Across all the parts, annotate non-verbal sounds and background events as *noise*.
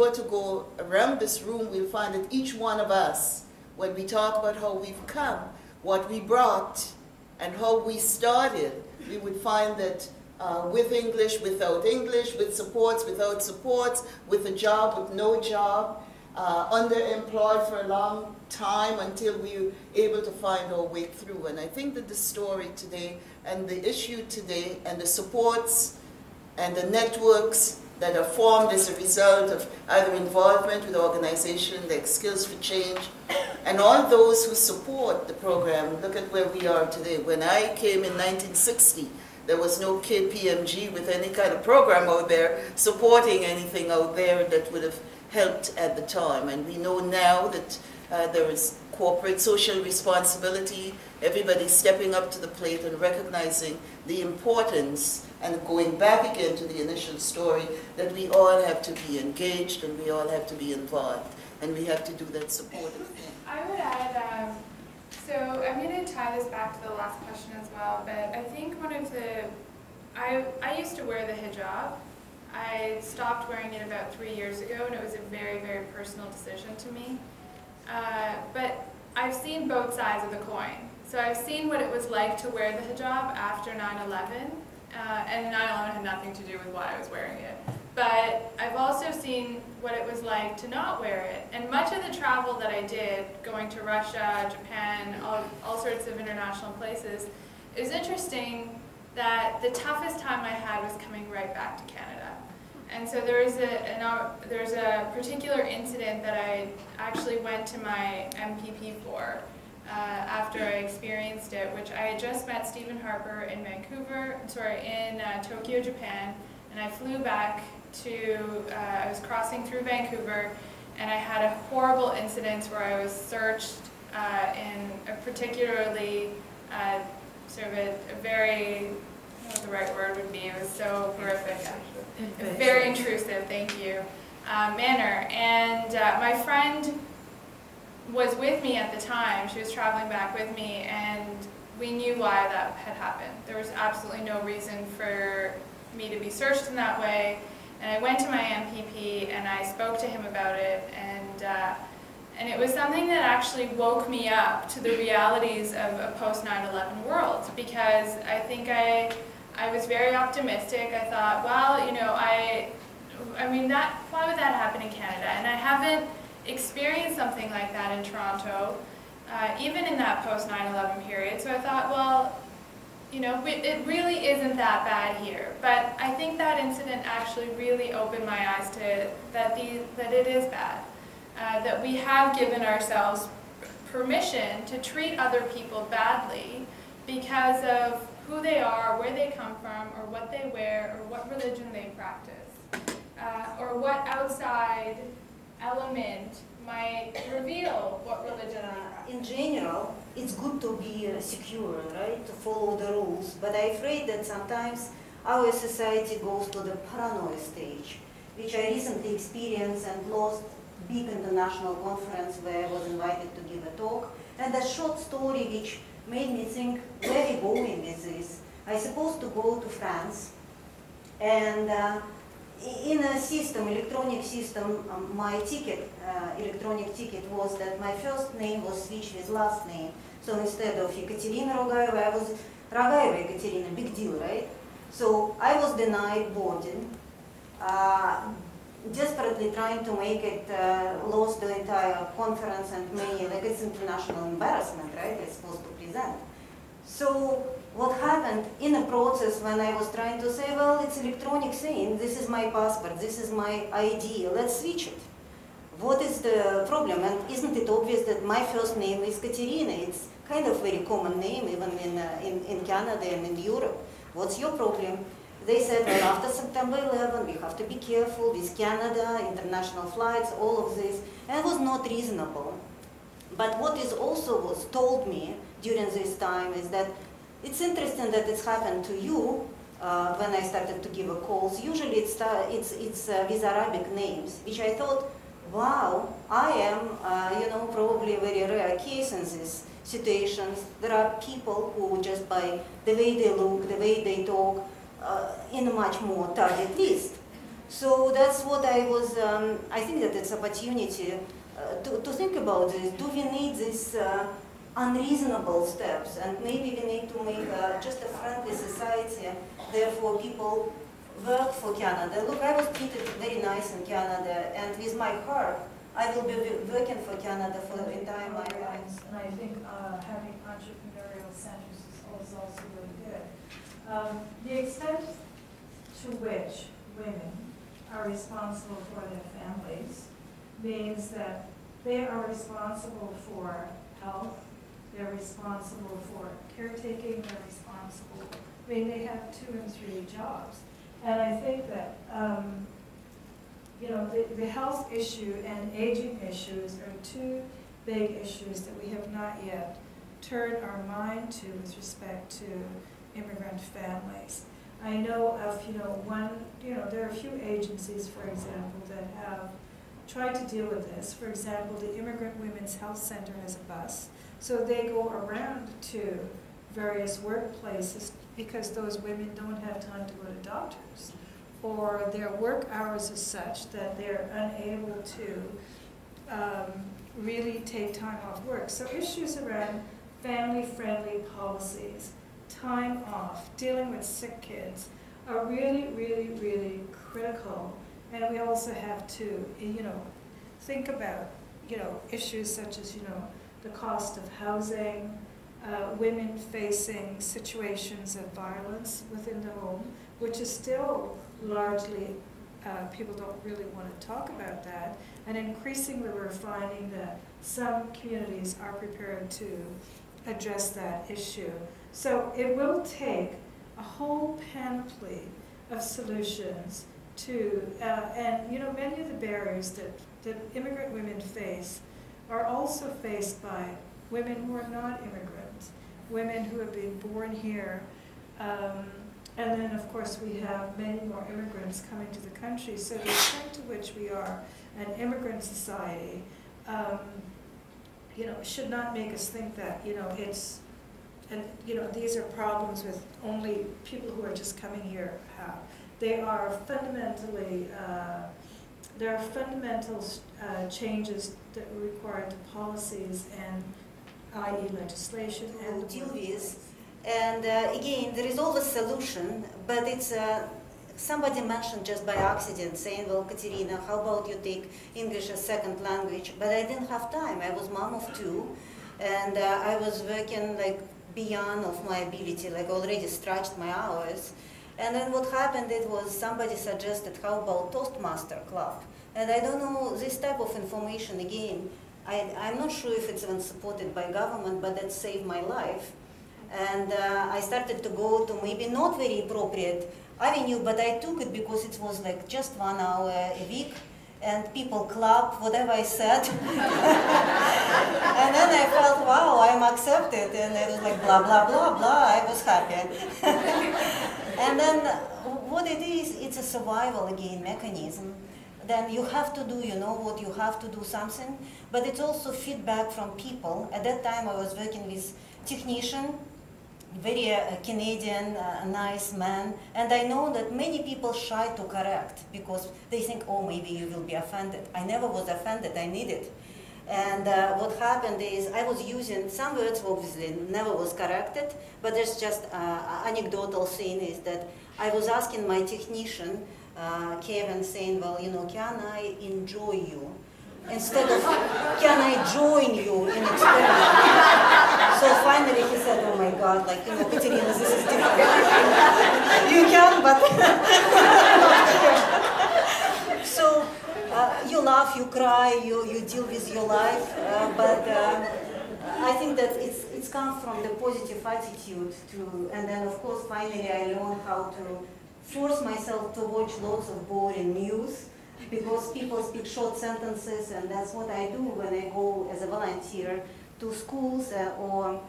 were to go around this room, we'll find that each one of us, when we talk about how we've come, what we brought, and how we started, we would find that uh, with English, without English, with supports, without supports, with a job, with no job, uh, underemployed for a long time until we were able to find our way through. And I think that the story today and the issue today and the supports and the networks that are formed as a result of either involvement with organization, like Skills for Change, and all those who support the program. Look at where we are today. When I came in 1960, there was no KPMG with any kind of program out there supporting anything out there that would have helped at the time. And we know now that uh, there is corporate social responsibility, everybody stepping up to the plate and recognizing the importance and going back again to the initial story that we all have to be engaged and we all have to be involved and we have to do that supportive thing. I would add, um, so I'm going to tie this back to the last question as well, but I think one of the, I, I used to wear the hijab. I stopped wearing it about three years ago and it was a very, very personal decision to me. Uh, but I've seen both sides of the coin. So I've seen what it was like to wear the hijab after 9-11 uh, and 9-11 had nothing to do with why I was wearing it. But I've also seen what it was like to not wear it. And much of the travel that I did, going to Russia, Japan, all, all sorts of international places, it was interesting that the toughest time I had was coming right back to Canada. And so there was a, an, there's a particular incident that I actually went to my MPP for uh, after I experienced it, which I had just met Stephen Harper in Vancouver, sorry, in uh, Tokyo, Japan, and I flew back to, uh, I was crossing through Vancouver, and I had a horrible incident where I was searched uh, in a particularly uh, sort of a, a very, what the right word would be, it was so horrific, very intrusive, thank you, uh, manner. And my friend was with me at the time. She was traveling back with me, and we knew why that had happened. There was absolutely no reason for me to be searched in that way. And I went to my MPP and I spoke to him about it, and uh, and it was something that actually woke me up to the realities of a post 9/11 world because I think I I was very optimistic. I thought, well, you know, I I mean that why would that happen in Canada? And I haven't experienced something like that in Toronto, uh, even in that post 9-11 period. So I thought, well, you know, it really isn't that bad here. But I think that incident actually really opened my eyes to that, the, that it is bad. Uh, that we have given ourselves permission to treat other people badly because of who they are, where they come from, or what they wear, or what religion they practice, uh, or what outside element might reveal what religion uh, In general, it's good to be uh, secure, right, to follow the rules, but I'm afraid that sometimes our society goes to the paranoia stage, which I recently experienced and lost big international conference where I was invited to give a talk, and a short story which made me think, where are we going with this? I supposed to go to France, and uh, in a system, electronic system, my ticket, uh, electronic ticket was that my first name was switched with last name. So instead of Ekaterina Rogaeva, I was Rogaeva Ekaterina, big deal, right? So I was denied boarding, uh, desperately trying to make it, uh, lost the entire conference and many, like it's international embarrassment, right? It's supposed to present. So what happened in the process when I was trying to say, well, it's electronic thing, this is my passport, this is my ID, let's switch it. What is the problem? And isn't it obvious that my first name is Katerina? It's kind of very common name even in, uh, in, in Canada and in Europe. What's your problem? They said, well, after September 11, we have to be careful with Canada, international flights, all of this. And it was not reasonable. But what is also was told me during this time is that it's interesting that it's happened to you uh, when I started to give a calls. Usually it's, it's, it's uh, with Arabic names, which I thought, wow, I am, uh, you know, probably a very rare case in these situations. There are people who just by the way they look, the way they talk, uh, in a much more target list. So that's what I was, um, I think that it's opportunity uh, to, to think about this. Do we need this uh, unreasonable steps? And maybe we need to make uh, just a friendly society, therefore people work for Canada. Look, I was treated very nice in Canada, and with my heart, I will be working for Canada for the entire my life. And I think uh, having entrepreneurial centers is is also really good. Um, The extent to which women are responsible for their families means that they are responsible for health, they're responsible for caretaking, they're responsible, I mean, they have two and three jobs. And I think that, um, you know, the, the health issue and aging issues are two big issues that we have not yet turned our mind to with respect to immigrant families. I know of, you know, one, you know, there are a few agencies, for example, that have tried to deal with this. For example, the Immigrant Women's Health Center has a bus, so they go around to various workplaces because those women don't have time to go to doctors. Or their work hours are such that they're unable to um, really take time off work. So issues around family-friendly policies, time off, dealing with sick kids are really, really, really critical. And we also have to, you know, think about, you know, issues such as, you know, the cost of housing, uh, women facing situations of violence within the home, which is still largely, uh, people don't really want to talk about that. And increasingly, we're finding that some communities are prepared to address that issue. So it will take a whole panoply of solutions to, uh, and you know, many of the barriers that, that immigrant women face are also faced by women who are not immigrants, women who have been born here. Um, and then, of course, we have many more immigrants coming to the country. So the extent to which we are an immigrant society, um, you know, should not make us think that, you know, it's, and, you know, these are problems with only people who are just coming here have. They are fundamentally, uh, there are fundamental uh, changes that are required to policies and i.e. legislation and deal with. And uh, again, there is always a solution, but it's uh, somebody mentioned just by accident saying, well, Katerina, how about you take English as second language? But I didn't have time. I was mom of two, and uh, I was working like beyond of my ability, like already stretched my hours. And then what happened, it was somebody suggested, how about Toastmaster Club? And I don't know, this type of information, again, I, I'm not sure if it's even supported by government, but that saved my life. And uh, I started to go to maybe not very appropriate avenue, but I took it because it was like just one hour a week and people clap whatever I said. *laughs* and then I felt, wow, I'm accepted. And it was like blah, blah, blah, blah. I was happy. *laughs* and then what it is, it's a survival again mechanism. Then you have to do, you know what, you have to do something. But it's also feedback from people. At that time I was working with technician very uh, Canadian, uh, nice man, and I know that many people shy to correct because they think, oh, maybe you will be offended. I never was offended, I need it. And uh, what happened is I was using some words, obviously, never was corrected, but there's just uh, anecdotal thing is that I was asking my technician, uh, Kevin, saying, well, you know, can I enjoy you? Instead of, can I join you in experiment? So finally he said, oh my God, like, you know, Katerina, this is different. *laughs* you can, but *laughs* uh, you laugh, you cry, you, you deal with your life, uh, but uh, I think that it's, it's come from the positive attitude to, and then of course finally I learned how to force myself to watch lots of boring news because people speak short sentences and that's what I do when I go as a volunteer to schools uh, or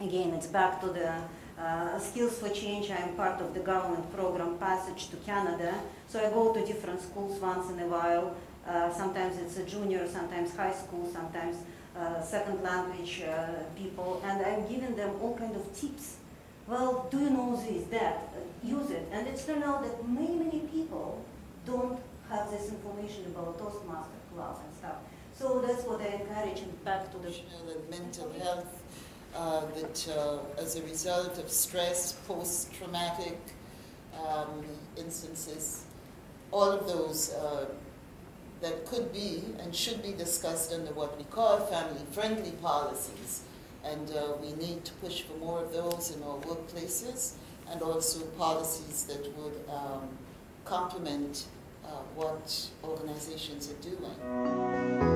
again it's back to the uh, Skills for Change. I'm part of the government program Passage to Canada. So I go to different schools once in a while. Uh, sometimes it's a junior, sometimes high school, sometimes uh, second language uh, people, and I'm giving them all kind of tips. Well, do you know this, that, use it. And it's turned out that many, many people don't have this information about Toastmaster Club and stuff. So that's what I encourage and back to the and mental health, uh, that uh, as a result of stress, post-traumatic um, instances, all of those uh, that could be and should be discussed under what we call family-friendly policies. And uh, we need to push for more of those in our workplaces and also policies that would um, complement uh, what organizations are doing.